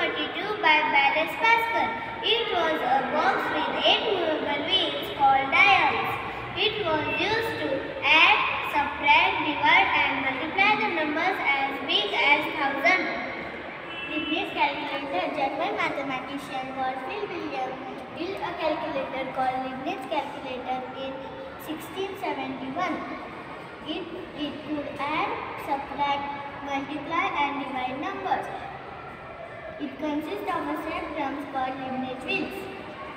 by Blaise Pascal. It was a box with eight movable wheels called dials. It was used to add, subtract, divide and multiply the numbers as big as thousand. Leibniz calculator, German mathematician Gottfried Wilhelm built a calculator called Leibniz calculator in 1671. It, it could add, subtract, multiply and divide numbers. It consists of a set of drums called Leibniz wheels.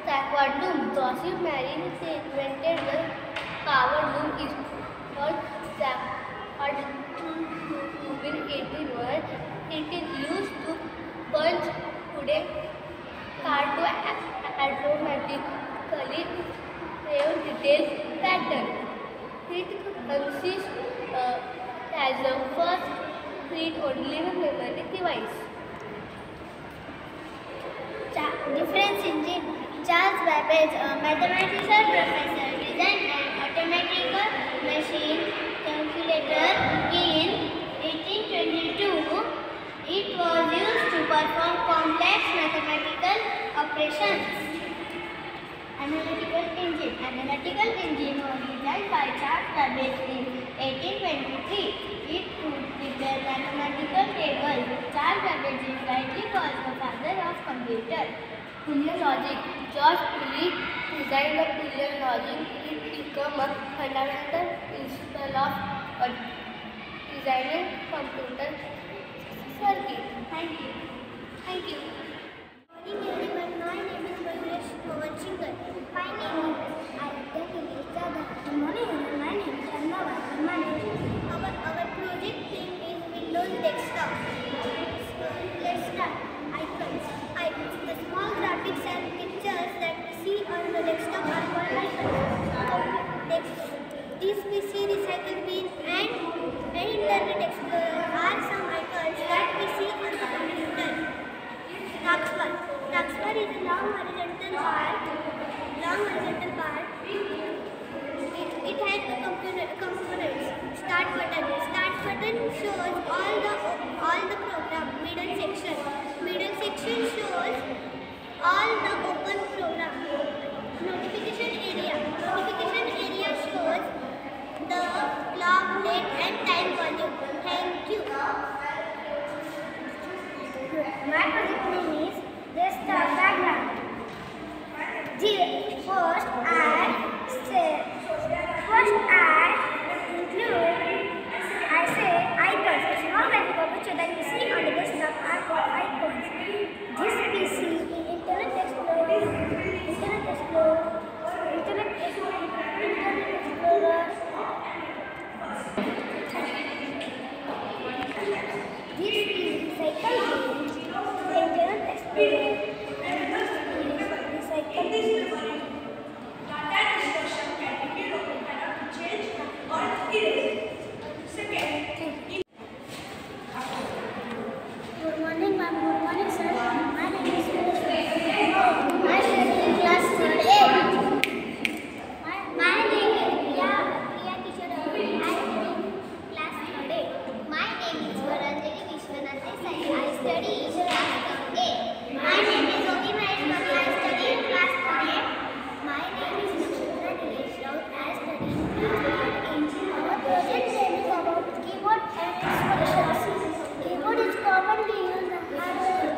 Sacred loom. Joseph Marin invented the power loom is called sacred loom in 1801. It is used to punch today card to automatically save detailed pattern. It consists uh, as the first read-only memory device. Difference engine. Charles Babbage, a mathematical professor, designed an automatic machine calculator in 1822. It was used to perform complex mathematical operations. Analytical engine. Analytical engine was designed by Charles Babbage in 1823. It could prepare mathematical tables. Charles Babbage is rightly called the father of computer. Logic. George Pulley designed the logic. It became a fundamental principle of uh, designing computer circuit. Thank you. Thank you. Good morning everyone. My name is Bangladesh Mohan Chingal. My name is Aradhya Nilesh Jadhav. Good morning everyone. My name is Chandra Vasu Our, our project theme is Windows Desktop. The first first include, I say icons. A small graphical picture that we see on the desktop are called icons. This PC, Internet Explorer, Internet Explorer, Internet Explorer, Internet Explorer. This is recycle bin, Internet Explorer, and this is recycle bin. Data destruction can be broken, cannot be changed or erased. Second, Good morning, ma'am. Good morning, sir. My name is Suresh. I study in class third A. My, my name is Priya, Priya Kishore. I study in class third A. My name is Varanjali Vishwanath Desai. I study in class third A. My name is Yogi Maheshwari. I study in class third A. My name is Nakshatra Nilesh Raut. I study in class third A. Our project name is about keyboard and its functions. Keyboard is commonly used hardware.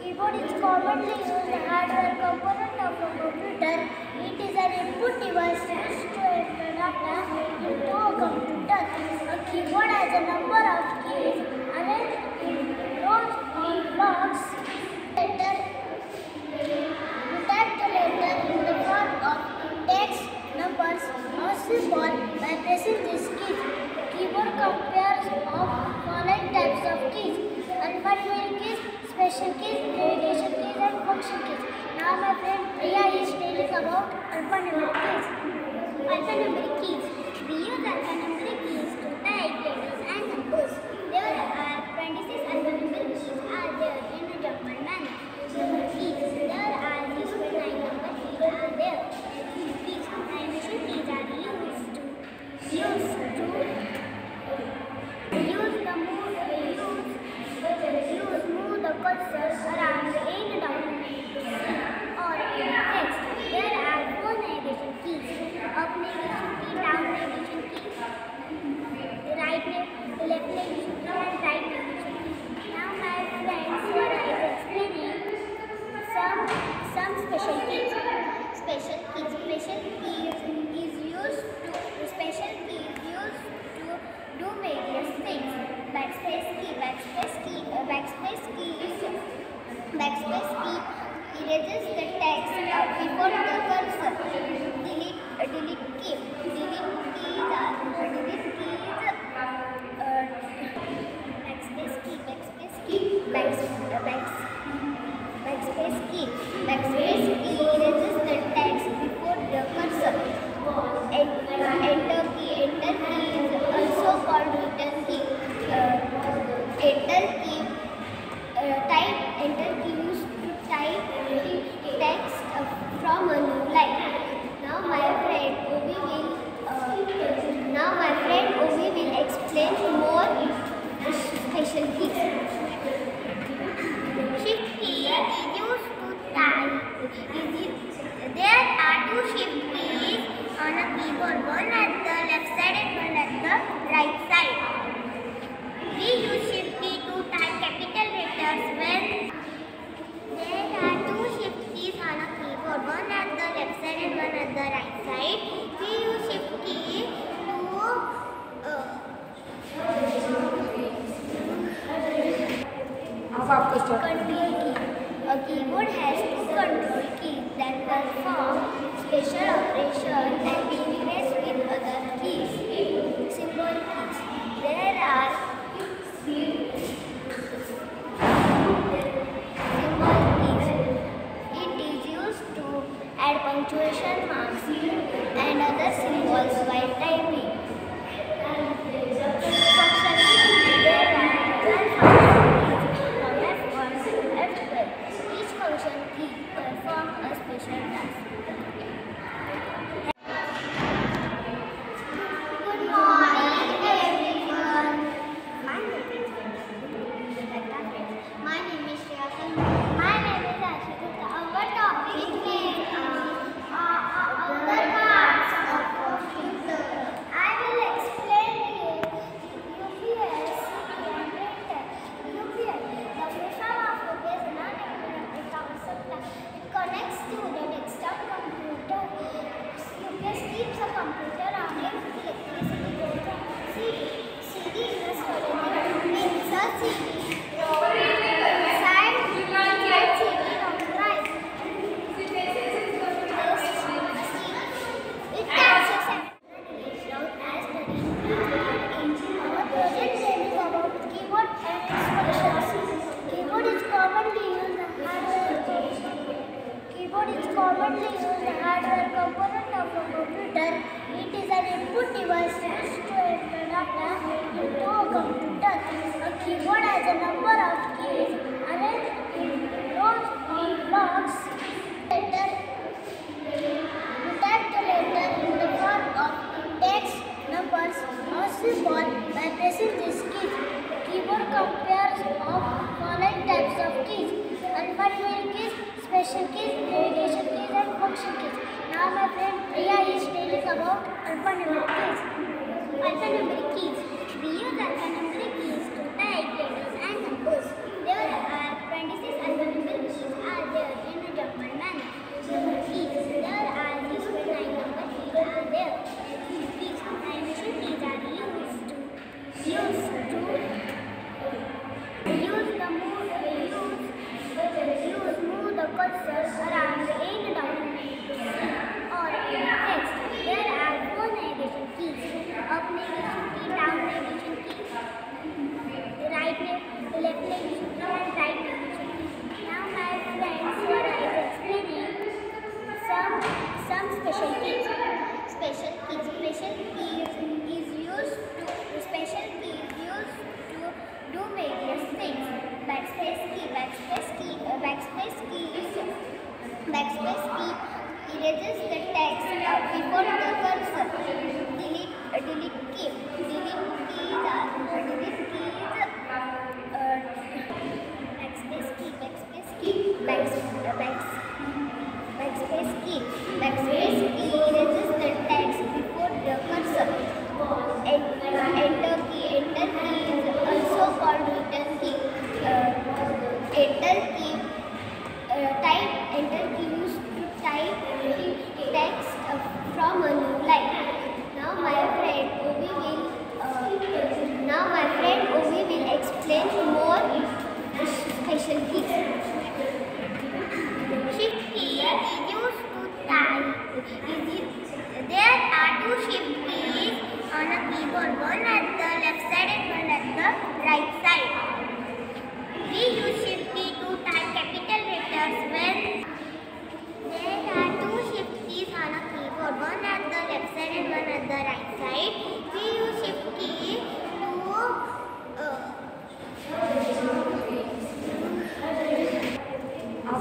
Keyboard is commonly used hardware component of a computer. It is an input device used to enter data into a computer. A keyboard has a number of keys arranged in rows or blocks. Letter you type the letter in the form of text, numbers, or symbol by pressing these keys. Keyboard compares of following types of keys: alphanumeric keys, keys, navigation and function keys. Now my friend Priya is telling about alphanumeric keys. Alphanumeric keys. We use alphanumeric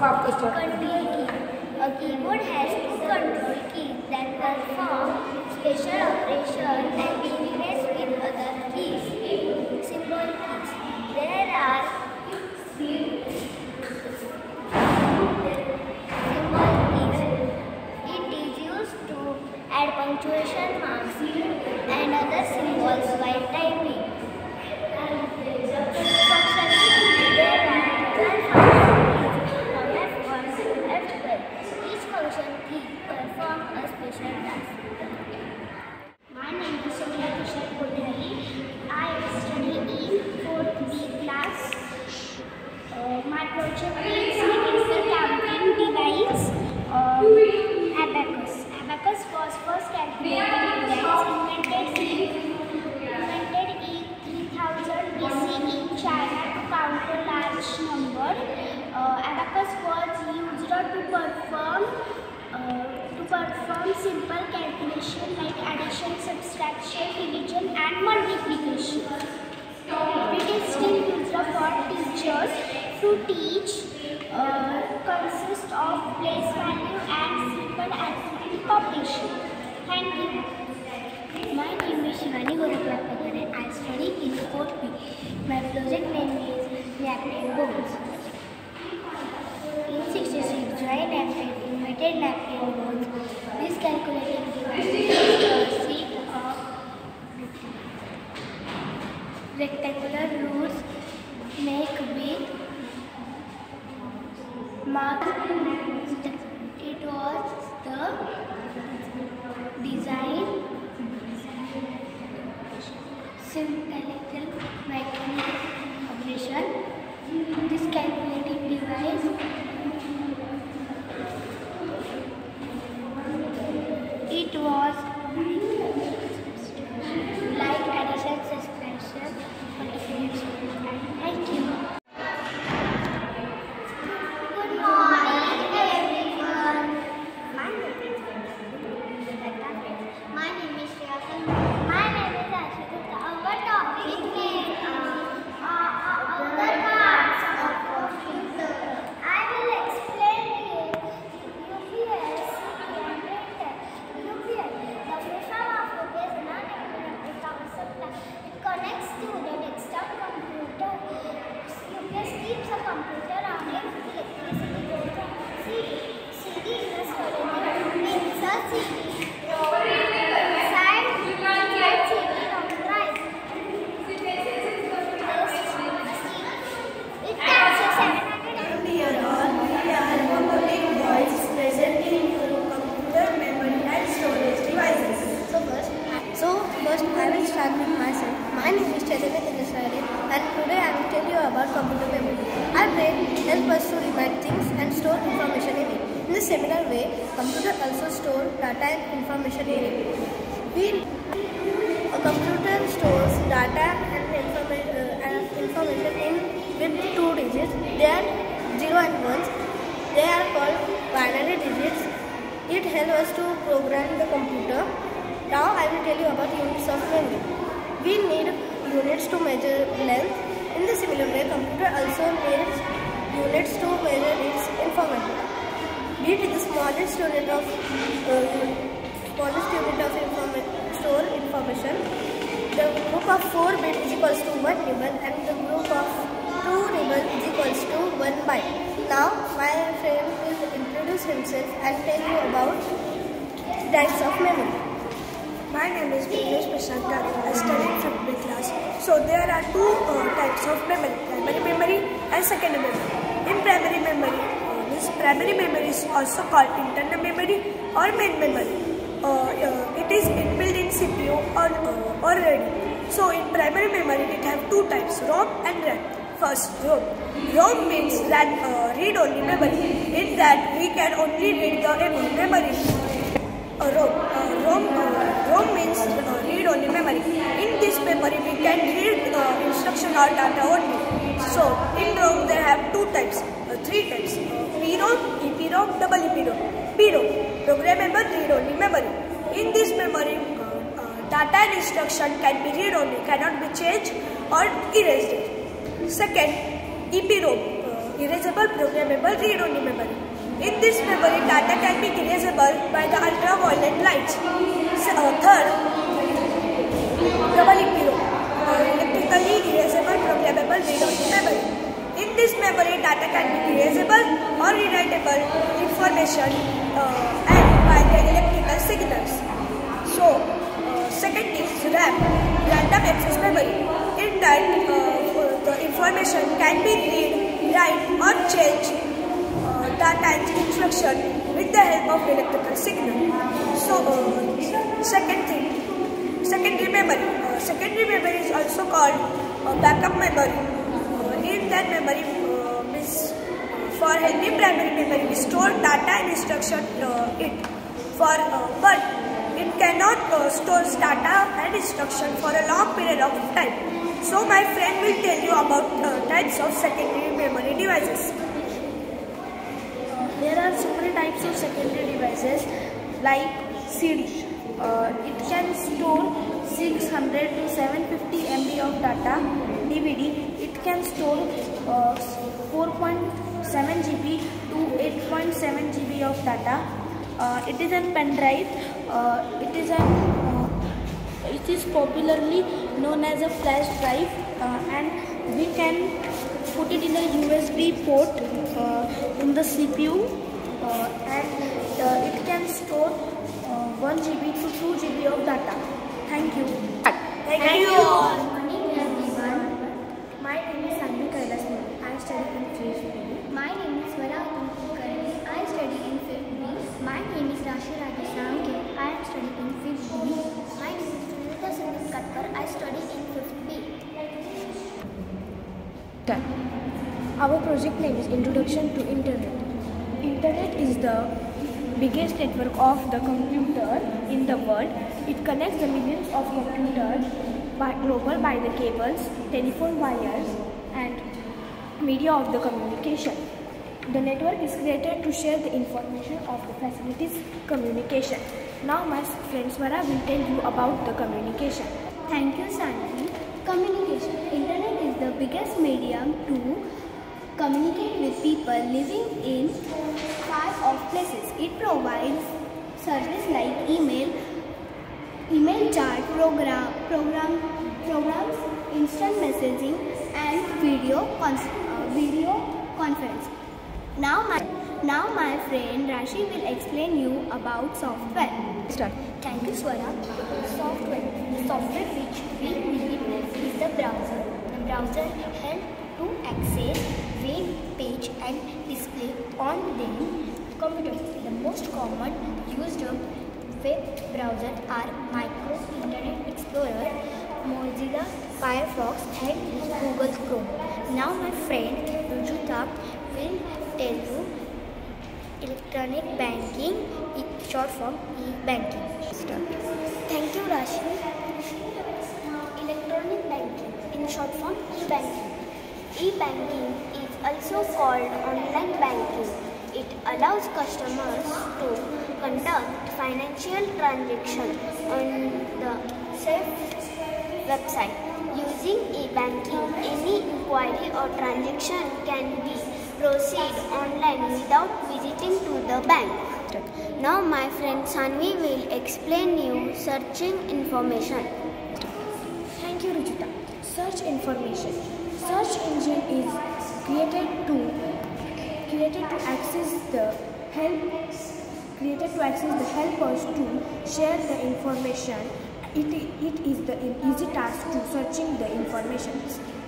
A keyboard has two control keys that perform special operations and perform simple calculation like addition, subtraction, division, and multiplication. It is still used for teachers to teach, uh, consists of place value and simple arithmetic operation. Thank you. My name is Shivani Goraklapakar and I study in 4th B. My project name is Napier's Bones. In 66, dry napkin, inverted napkin store information in it. In a similar way, computer also store data and information in it. We, a computer stores data and information, uh, and information in with two digits. They are zero and ones. They are called binary digits. It helps us to program the computer. Now I will tell you about units of memory. We need units to measure length. In the similar way, computer also needs units to measure its information. Bit is the smallest unit of uh, smallest unit of store information. The group of 4 bit is equals to 1 nibble and the group of 2 nibble is equals to 1 byte. Now my friend will introduce himself and tell you about types of memory. My name is Vignesh Prasad I study in 5th class. So there are two uh, types of memory, primary memory and secondary memory. In primary memory, uh, this primary memory is also called internal memory or main memory. Uh, uh, it is inbuilt in CPU or, uh, or ready. So in primary memory, it have two types, ROM and RAM. First, ROM. ROM means that uh, read-only memory. In that, we can only read the memory uh, ROM. ROM, ROM means read-only memory. In this memory, we can read instruction or data only. So, in ROM, there have two types, uh, three types. Uh, PROM, EPROM, double EPROM. PROM, programmable read-only memory. In this memory, uh, uh, data and instruction can be read-only, cannot be changed or erased. Second, EPROM. Uh, erasable programmable read-only memory. In this memory, data can be erasable by the ultraviolet lights. So, uh, third, double EPROM, uh, electrically erasable programmable read-only memory. In this memory, data can be erasable or rewritable information uh, and by the electrical signals. So, uh, second is RAM, random access memory. In that, uh, the information can be read, write or change uh, data and instruction with the help of electrical signal. So, uh, second thing, secondary memory. Uh, secondary memory is also called uh, backup memory. Uh, in that memory, uh, for helping primary memory, we store data and instruction uh, it. For uh, but it cannot uh, store data and instruction for a long period of time. So my friend will tell you about uh, types of secondary memory devices. There are so many types of secondary devices like CD. Uh, it can store 600 to 750 MB of data. DVD, can store uh, 4.7 GB to 8.7 GB of data. Uh, it is a pen drive. Uh, it is a uh, it is popularly known as a flash drive uh, and we can put it in a USB port uh, in the CPU and it can store uh, 1 GB to 2 GB of data. Thank you. Thank, you. Good morning everyone. My name is Sanvi Kailasmani. I study in 3 My name is Swara Kulkarni. I study in 5th B. My name is Rashi Rajasanke. I am studying in 5th B. My name is Sunita Sundar Katkar. I study in 5th B. Our project name is Introduction to Internet. Internet is the biggest network of the computer in the world. It connects the millions of computers by global by the cables, telephone wires and media of the communication. The network is created to share the information of the facilities communication. Now my friend Swara will tell you about the communication. Thank you, Sanvi. Communication. Internet is the biggest medium to communicate with people living in far off places. It provides service like email, email chat, program, program, programs, instant messaging, and video con- uh, video conference. Now my now my friend Rashi will explain you about software. Start. Thank you, Swara. Software. The software which we need is the browser. The browser helps to access web page and display on the computer. The most common used web browser are Micro Internet Explorer, Mozilla Firefox, and Google Chrome. Now my friend Rujuta will tell you electronic banking, e- short form e-banking. Thank you, Rashi. Electronic banking, in short form, e-banking. E-banking is also called online banking. It allows customers to conduct financial transactions on the safe website. Using e-banking, any inquiry or transaction can be proceed online without visiting to the bank. Now my friend Sanvi will explain you searching information. Thank you, Ruchita. Search information. Search engine is created to created to access the help created to access the helpers to share the information. It, it is the easy task to searching the information.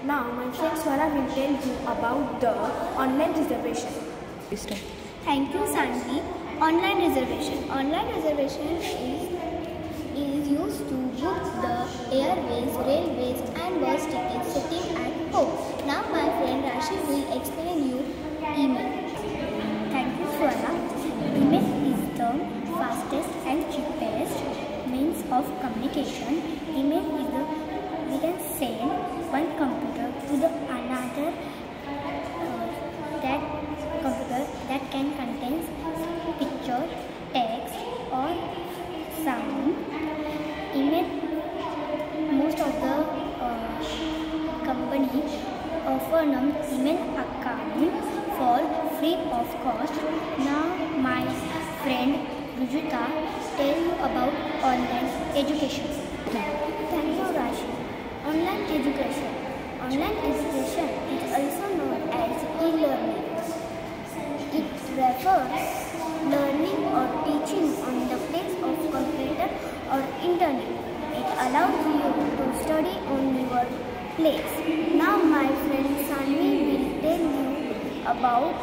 Now, my friend Swara will tell you about the online reservation. Thank you, Sandy. Online reservation. Online reservation is, is used to book the airways, railways and bus tickets sitting at home. Now my friend Rashi will explain email. Thank you, Swara. Email is the fastest and cheapest means of communication. Email is the about online education. Thank you Rashi. Online education. Online education is also known as e-learning. It refers learning or teaching on the place of computer or internet. It allows you to study on your place. Now my friend Sanvi will tell you about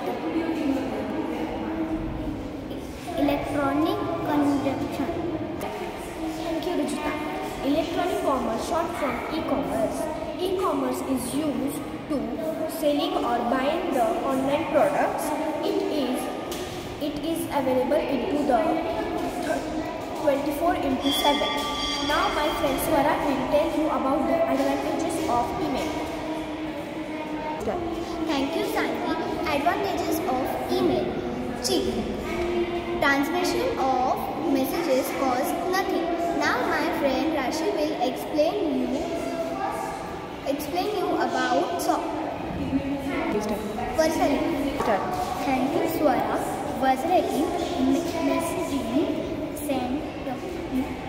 electronic consumption. Electronic commerce, short from e-commerce. E-commerce is used to selling or buying the online products. It is it is available into the 24 into 7. Now my friend Swara will tell you about the advantages of email. Thank you, Sanvi. Advantages of email. Cheap. Transmission of messages costs nothing. Now my friend Rashi will explain you explain you about so. Thank you, Swara. Vazrating messaging sent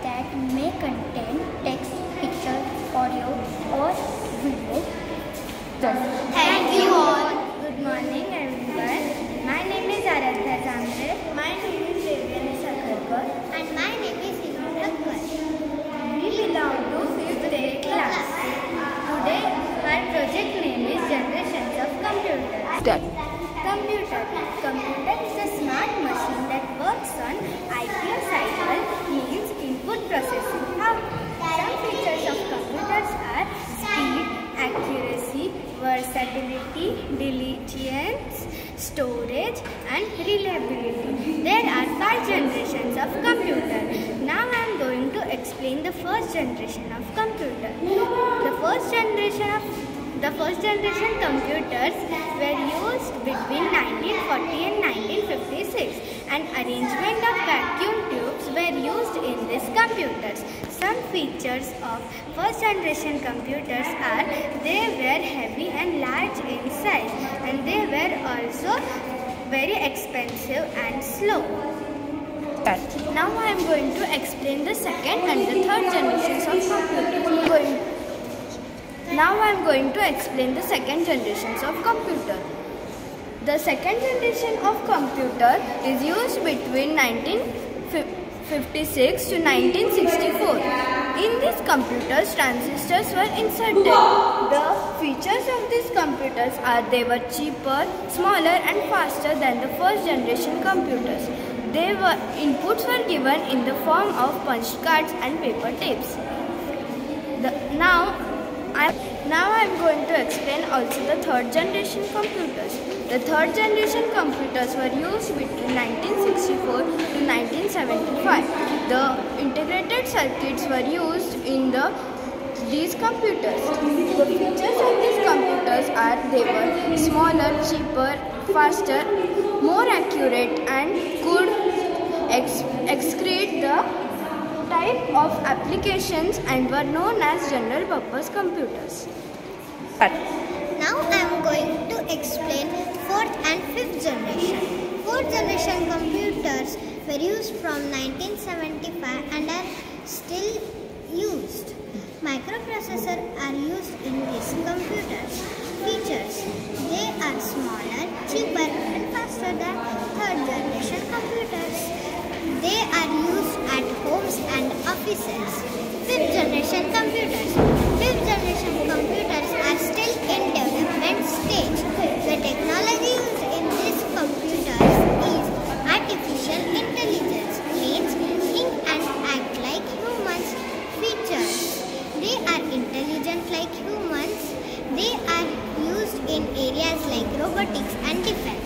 that may contain text, picture, audio, or video. Thank you all. Good morning, everyone. My name is Aradhya Zamre. My name is Devyani Sakharkar. And my name is Hima Thakkar. We belong to 5th day class. Today, my project name is Generations of Computers. Computer. Computer is a smart machine that works on IPO cycle means input processing. How some features of computers are speed, accuracy, versatility, diligence, storage and reliability. There are five generations of computer. Now I am going to explain the first generation of computer. The first generation of the first generation computers were used between 1940 and 1956. An arrangement of vacuum tubes were used in these computers. Some features of first generation computers are they were heavy and large in size and they were also very expensive and slow. Now I am going to explain the second and the third generations of computers. Going now I am going to explain the second generations of computer. The second generation of computer is used between 1956 to 1964. In these computers, transistors were inserted. The features of these computers are they were cheaper, smaller and faster than the first generation computers. They were inputs were given in the form of punch cards and paper tapes. The, now I now I am going to explain also the third generation computers. The third generation computers were used between 1964 to 1975. The integrated circuits were used in the these computers. The features of these computers are they were smaller, cheaper, faster, more accurate and could ex excrete the type of applications and were known as general purpose computers. Now I am going to explain fourth and fifth generation. Fourth generation computers were used from 1975 and are still used. Microprocessors are used in these computers features. They are smaller, cheaper and faster than third generation computers. They are used at homes and offices. Fifth generation computers. Fifth generation computers are still in development stage. The technology Robotics and defense.